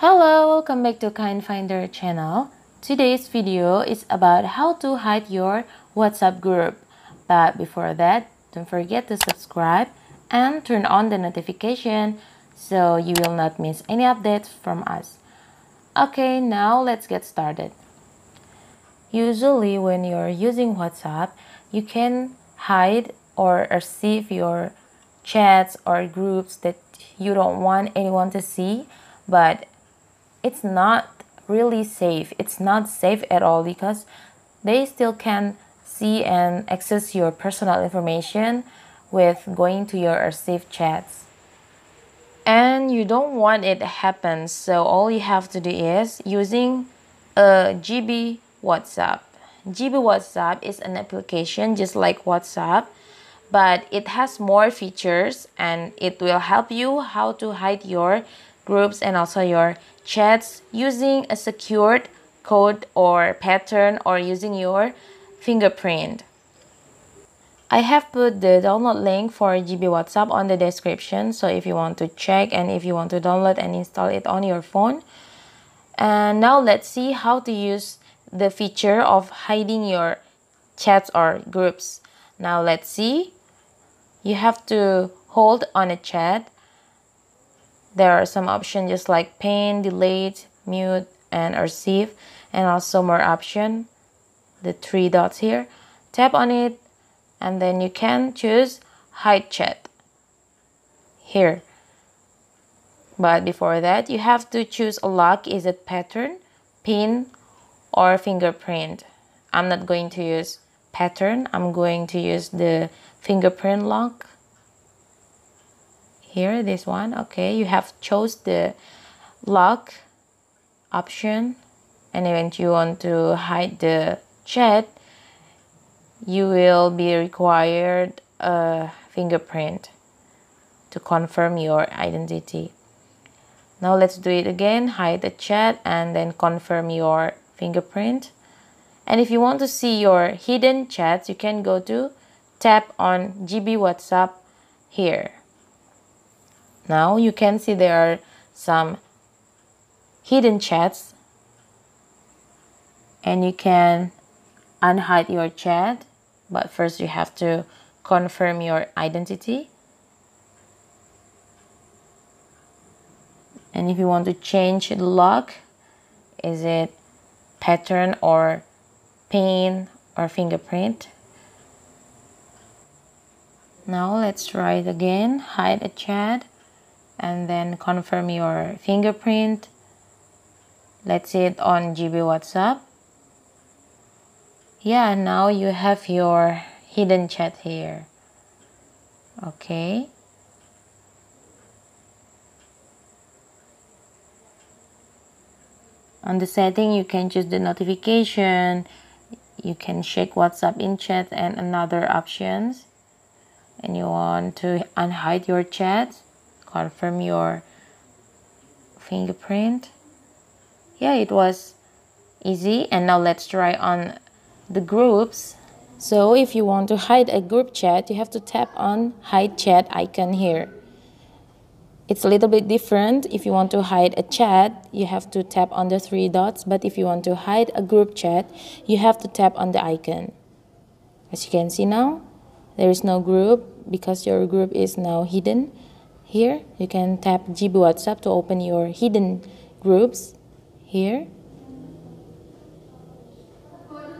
Hello, welcome back to Kind Finder channel. Today's video is about how to hide your WhatsApp group. But before that, don't forget to subscribe and turn on the notification so you will not miss any updates from us. Okay, now let's get started. Usually when you're using WhatsApp, you can hide or receive your chats or groups that you don't want anyone to see, but it's not really safe. It's not safe at all because they still can see and access your personal information with going to your received chats. And you don't want it to happen, so all you have to do is using a GB WhatsApp. GB WhatsApp is an application just like WhatsApp, but it has more features and it will help you how to hide your groups and also your chats using a secured code or pattern or using your fingerprint. I have put the download link for GB WhatsApp on the description so if you want to check and if you want to download and install it on your phone. And now let's see how to use the feature of hiding your chats or groups. Now let's see. You have to hold on a chat. There are some options just like pin, delete, mute, and receive, and also more option. The three dots here. Tap on it, and then you can choose hide chat here. But before that, you have to choose a lock. Is it pattern, pin, or fingerprint. I'm not going to use pattern. I'm going to use the fingerprint lock. Here, this one. Okay, you have chose the lock option. And when you want to hide the chat, you will be required a fingerprint to confirm your identity. Now let's do it again. Hide the chat and then confirm your fingerprint. And if you want to see your hidden chats, you can go to tap on GB WhatsApp here. Now you can see there are some hidden chats and you can unhide your chat but first you have to confirm your identity and if you want to change the lock is it pattern or pin or fingerprint. Now let's try it again. Hide a chat and then confirm your fingerprint. Let's see it on GB WhatsApp. Yeah, now you have your hidden chat here. Okay. on the setting you can choose the notification you can check whatsapp in chat and another options and you want to unhide your chat confirm your fingerprint yeah it was easy and now let's try on the groups so if you want to hide a group chat you have to tap on hide chat icon here it's a little bit different. If you want to hide a chat, you have to tap on the three dots. But if you want to hide a group chat, you have to tap on the icon. As you can see now, there is no group because your group is now hidden. Here, you can tap GB WhatsApp to open your hidden groups. Here.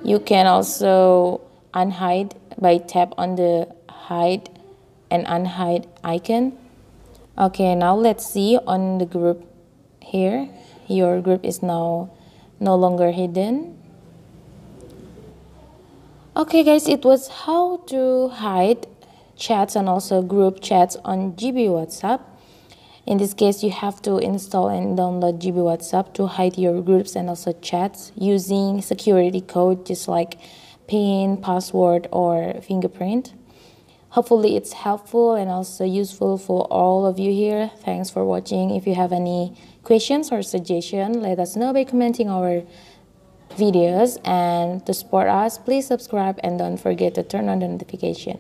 You can also unhide by tap on the hide and unhide icon okay now let's see on the group here your group is now no longer hidden okay guys it was how to hide chats and also group chats on GB WhatsApp. In this case you have to install and download GB WhatsApp to hide your groups and also chats using security code just like PIN, password or fingerprint. Hopefully it's helpful and also useful for all of you here. Thanks for watching. If you have any questions or suggestion let us know by commenting our videos. And to support us please subscribe and don't forget to turn on the notification